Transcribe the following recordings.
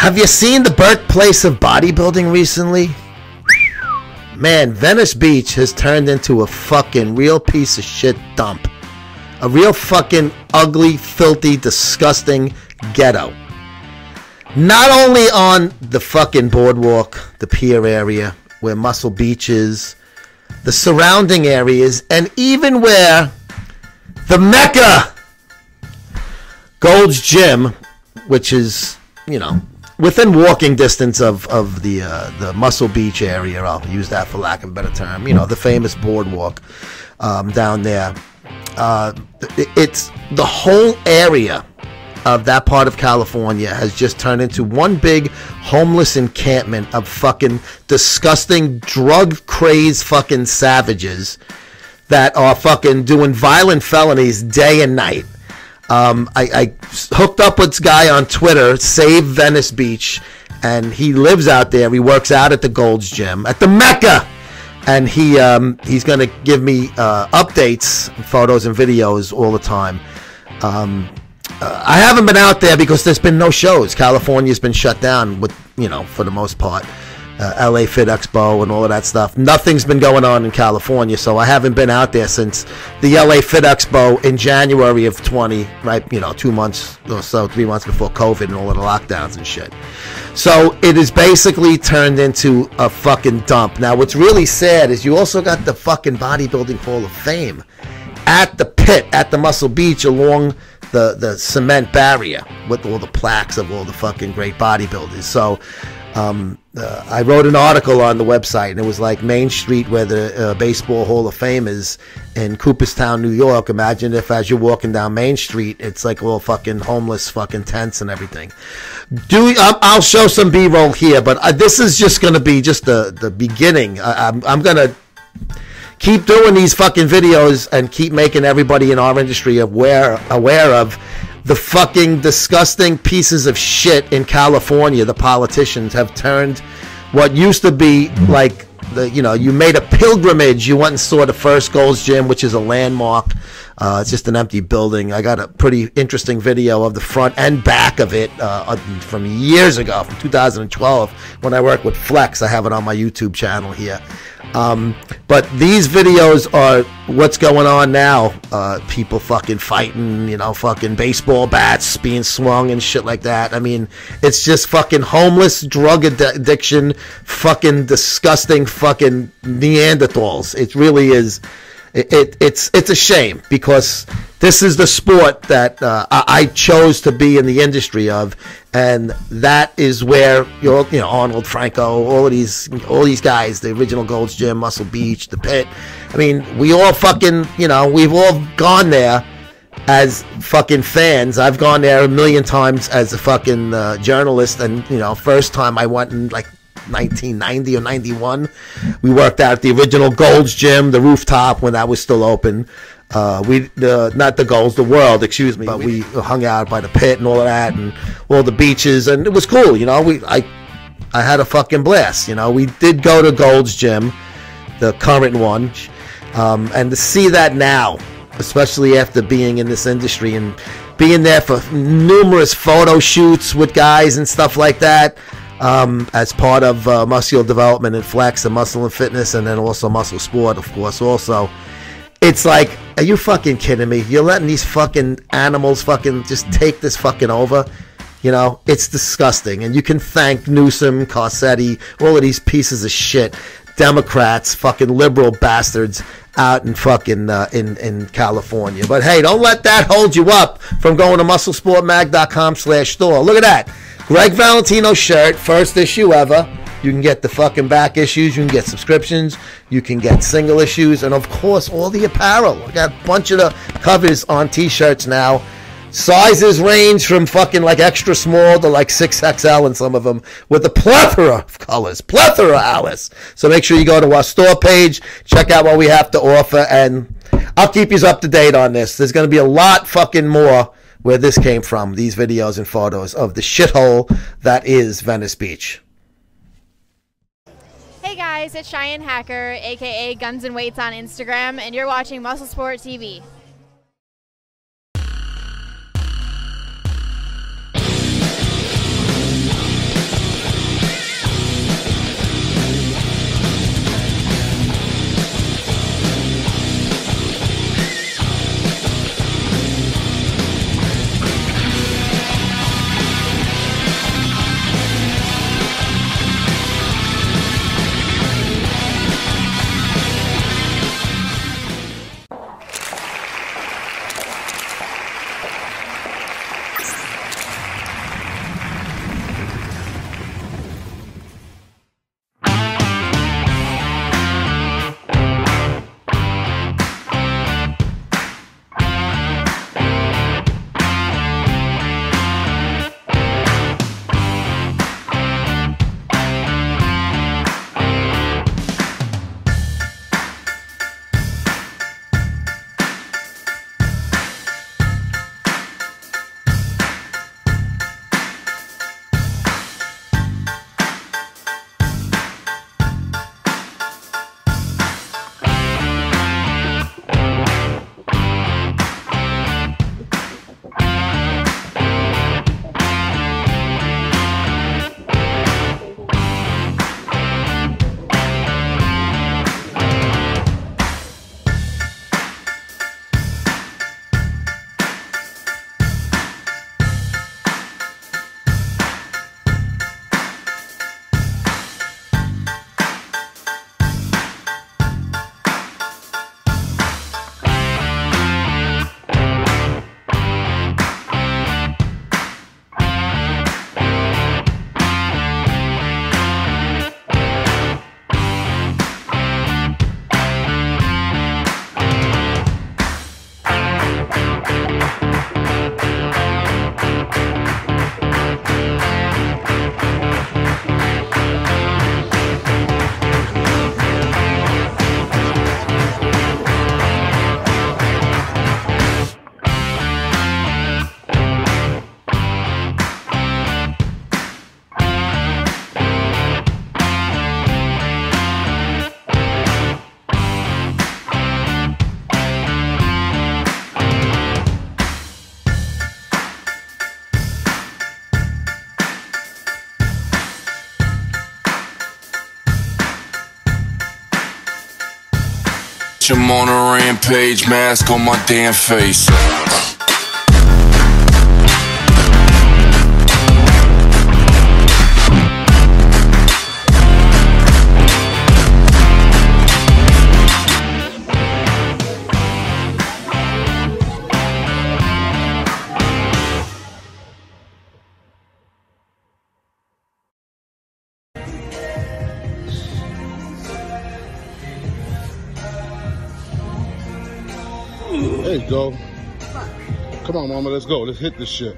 Have you seen the birthplace of bodybuilding recently? Man, Venice Beach has turned into a fucking real piece of shit dump. A real fucking ugly, filthy, disgusting ghetto. Not only on the fucking boardwalk, the pier area, where Muscle Beach is, the surrounding areas, and even where the Mecca Gold's Gym, which is, you know, within walking distance of of the uh, the Muscle Beach area. I'll use that for lack of a better term. You know, the famous boardwalk um, down there. Uh, it's the whole area of that part of California has just turned into one big homeless encampment of fucking disgusting drug crazed fucking savages that are fucking doing violent felonies day and night. Um, I, I hooked up with this guy on Twitter, Save Venice Beach, and he lives out there. He works out at the Gold's Gym at the Mecca, and he um, he's gonna give me uh, updates, photos, and videos all the time. Um, uh, I haven't been out there because there's been no shows. California's been shut down, with you know, for the most part uh, LA Fit Expo and all of that stuff. Nothing's been going on in California, so I haven't been out there since the LA Fit Expo in January of 20, right? You know, two months or so, three months before COVID and all of the lockdowns and shit. So it is basically turned into a fucking dump. Now, what's really sad is you also got the fucking Bodybuilding Hall of Fame at the pit, at the Muscle Beach along the, the cement barrier with all the plaques of all the fucking great bodybuilders. So, um, uh, I wrote an article on the website, and it was like Main Street, where the uh, Baseball Hall of Fame is in Cooperstown, New York. Imagine if, as you're walking down Main Street, it's like all fucking homeless, fucking tents and everything. Do I'll show some B-roll here, but uh, this is just going to be just the the beginning. I, I'm I'm to keep doing these fucking videos and keep making everybody in our industry aware aware of the fucking disgusting pieces of shit in California, the politicians have turned what used to be like the you know you made a pilgrimage. You went and saw the first Gold's Gym, which is a landmark. Uh, it's just an empty building. I got a pretty interesting video of the front and back of it uh, from years ago, from 2012, when I worked with Flex. I have it on my YouTube channel here. Um, but these videos are what's going on now. Uh, people fucking fighting, you know, fucking baseball bats being swung and shit like that. I mean, it's just fucking homeless, drug addiction, fucking disgusting, fucking Neanderthals. It really is it, it, it's it's a shame because this is the sport that uh, I chose to be in the industry of, and that is where you know Arnold Franco, all of these all these guys, the original Gold's Gym, Muscle Beach, the Pit. I mean, we all fucking you know we've all gone there as fucking fans. I've gone there a million times as a fucking uh, journalist, and you know, first time I went like 1990 or 91. We worked out at the original Gold's Gym, the rooftop when that was still open. Uh, we uh, not the Gold's, the World, excuse me. But we hung out by the pit and all of that, and all the beaches, and it was cool. You know, we I I had a fucking blast. You know, we did go to Gold's Gym, the current one, um, and to see that now, especially after being in this industry and being there for numerous photo shoots with guys and stuff like that um, as part of uh, muscular development and flex and muscle and fitness, and then also muscle sport, of course. Also, it's like, are you fucking kidding me? You're letting these fucking animals fucking just take this fucking over. You know, it's disgusting. And you can thank Newsom, Garcetti, all of these pieces of shit, Democrats, fucking liberal bastards out in fucking uh, in in California. But hey, don't let that hold you up from going to musclesportmag.com slash store. Look at that. Greg Valentino shirt, first issue ever. You can get the fucking back issues. You can get subscriptions. You can get single issues, and of course, all the apparel. I got a bunch of the covers on T-shirts now. Sizes range from fucking like extra small to like 6XL in some of them with a plethora of colors. Plethora, of Alice. So make sure you go to our store page, check out what we have to offer, and I'll keep you up to date on this. There's going to be a lot fucking more where this came from, these videos and photos of the shithole that is Venice Beach. Hey guys, it's Cheyenne Hacker, aka Guns and Weights on Instagram, and you're watching Muscle Sport TV. I'm on a rampage, mask on my damn face. There you go. Come on, mama, let's go. Let's hit this shit.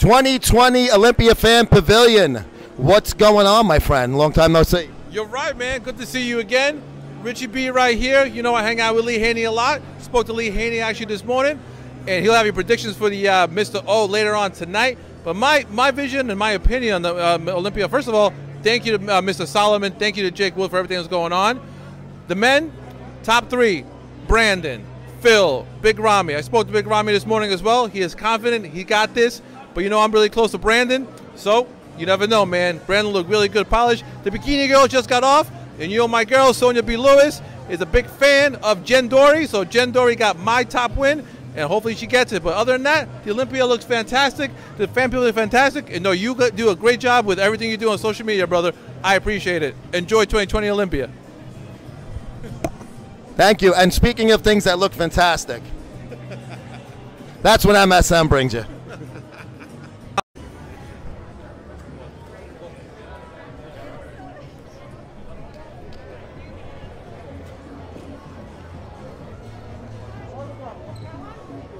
Twenty twenty Olympia Fan Pavilion. What's going on, my friend? Long time no see. You're right, man. Good to see you again. Richie B right here. You know I hang out with Lee Haney a lot. Spoke to Lee Haney actually this morning, and he'll have your predictions for the uh, Mr. O later on tonight. But my my vision and my opinion on the uh, Olympia. First of all, thank you to uh, Mr. Solomon. Thank you to Jake Wood for everything that's going on. The men, top three: Brandon, Phil, Big Ramy. I spoke to Big Ramy this morning as well. He is confident. He got this. But you know I'm really close to Brandon, so you never know, man. Brandon looked really good, polished. The bikini girl just got off, and you know my girl Sonia B. Lewis is a big fan of Jen Dorie, so Jen Dorie got my top win, and hopefully she gets it. But other than that, the Olympia looks fantastic. The fan people are fantastic, and no, you do a great job with everything you do on social media, brother. I appreciate it. Enjoy 2020 Olympia. Thank you. And speaking of things that look fantastic, that's what MSM brings you. 何?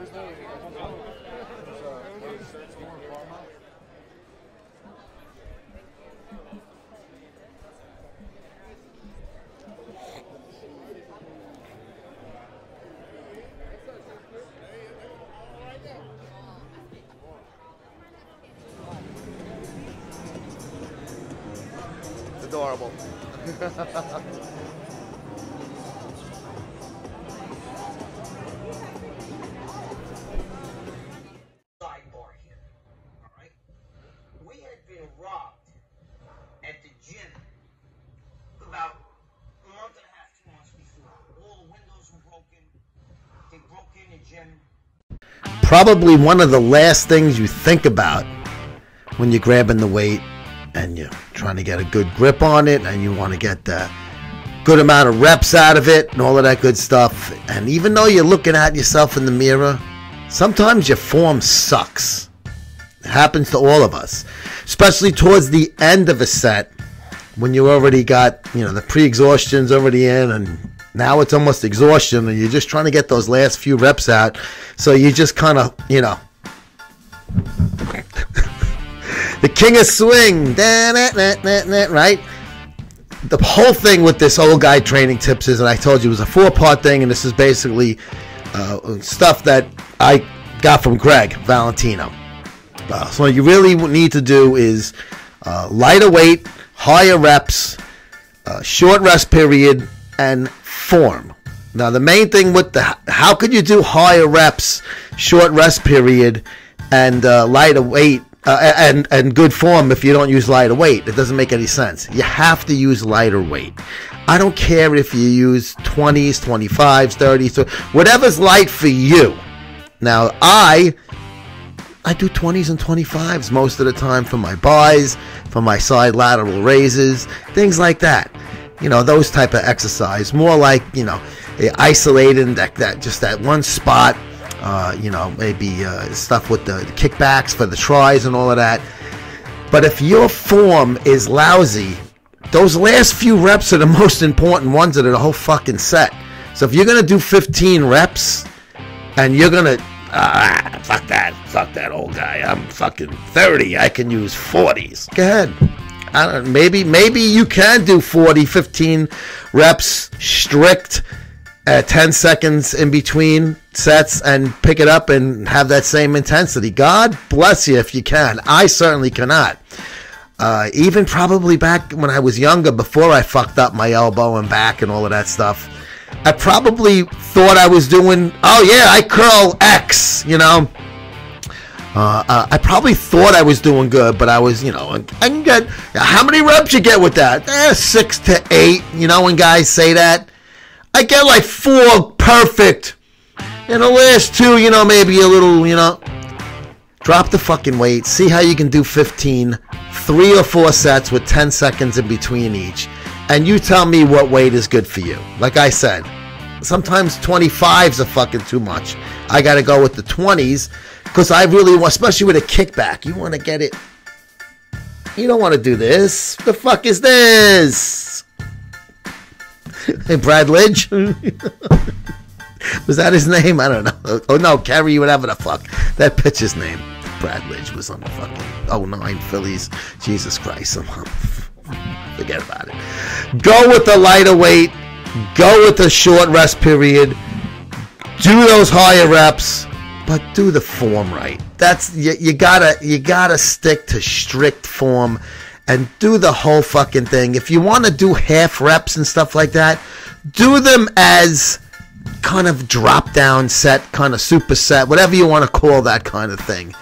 It's adorable. probably one of the last things you think about when you're grabbing the weight and you're trying to get a good grip on it and you want to get the good amount of reps out of it and all of that good stuff. And even though you're looking at yourself in the mirror, sometimes your form sucks. It happens to all of us, especially towards the end of a set when you already got, you know, the pre-exhaustion's already in and now it's almost exhaustion and you're just trying to get those last few reps out. So you just kind of, you know, the king of swing, right? The whole thing with this old guy training tips is, and I told you, it was a four part thing, and this is basically uh, stuff that I got from Greg Valentino. Uh, so what you really need to do is uh, lighter weight, higher reps, uh, short rest period, and form. Now the main thing with the how could you do higher reps, short rest period, and uh, lighter weight uh, and and good form if you don't use lighter weight? It doesn't make any sense. You have to use lighter weight. I don't care if you use 20s, 25s, 30s, whatever's light for you. Now I I do 20s and 25s most of the time for my buys, for my side lateral raises, things like that. You know, those type of exercise. More like, you know, isolating that, that just that one spot. Uh, you know, maybe uh, stuff with the kickbacks for the tries and all of that. But if your form is lousy, those last few reps are the most important ones of the whole fucking set. So if you're gonna do 15 reps and you're gonna ah fuck that fuck that old guy I'm fucking 30 I can use 40s go ahead I don't maybe maybe you can do 40 15 reps strict uh, 10 seconds in between sets and pick it up and have that same intensity. God bless you if you can. I certainly cannot. Uh, even probably back when I was younger before I fucked up my elbow and back and all of that stuff I probably thought I was doing, oh yeah, I curl X, you know. Uh, uh, I probably thought I was doing good, but I was, you know, I can get, how many reps you get with that? Eh, six to eight, you know, when guys say that. I get like four perfect. And the last two, you know, maybe a little, you know. Drop the fucking weight. See how you can do 15, three or four sets with 10 seconds in between each and you tell me what weight is good for you. Like I said, sometimes 25s are fucking too much. I got to go with the 20s because I really want, especially with a kickback, you want to get it. You don't want to do this. The fuck is this? hey, Brad Lidge? was that his name? I don't know. Oh, no, Kerry, whatever the fuck. That pitcher's name. Brad Lidge was on the fucking 09 Phillies. Jesus Christ. I'm, forget about it. Go with the lighter weight. Go with the short rest period. Do those higher reps, but do the form right. That's you, you gotta you gotta stick to strict form and do the whole fucking thing. If you want to do half reps and stuff like that, do them as kind of drop down set, kind of superset, whatever you want to call that kind of thing.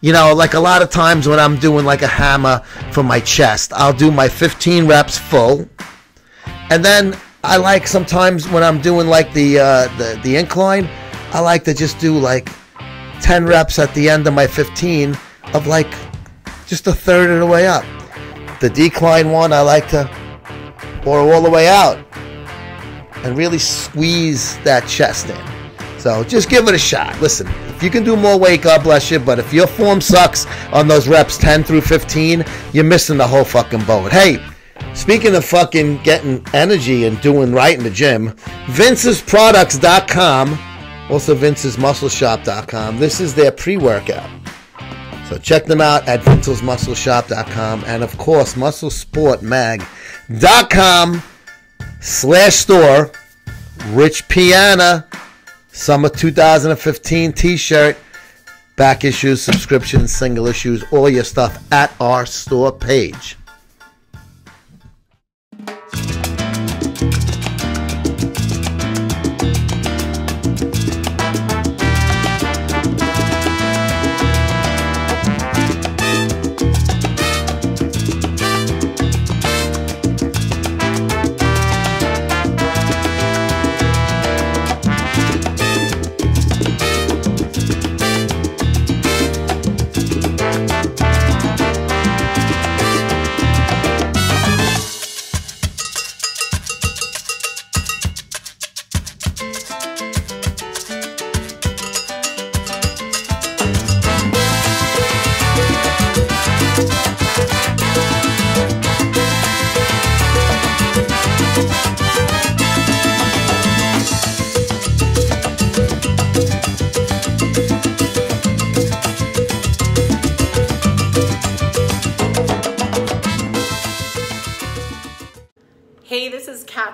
You know, like a lot of times when I'm doing like a hammer for my chest, I'll do my 15 reps full. And then I like sometimes when I'm doing like the uh, the the incline, I like to just do like 10 reps at the end of my 15 of like just a third of the way up. The decline one I like to or all the way out and really squeeze that chest in. So just give it a shot. Listen, if you can do more weight, God bless you. But if your form sucks on those reps 10 through 15, you're missing the whole fucking boat. Hey, speaking of fucking getting energy and doing right in the gym, Vince'sProducts.com, also Vince'sMuscleShop.com. This is their pre-workout. So check them out at Vince'sMuscleShop.com and of course MuscleSportMag.com slash store. Rich Piana Summer 2015 t shirt, back issues, subscriptions, single issues, all your stuff at our store page.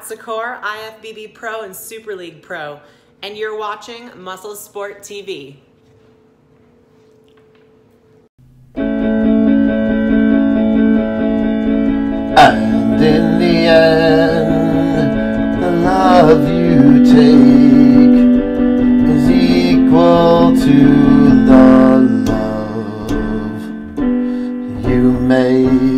Sakor, IFBB Pro, and Super League Pro. And you're watching Muscle Sport TV. And in the end, the love you take is equal to the love you make.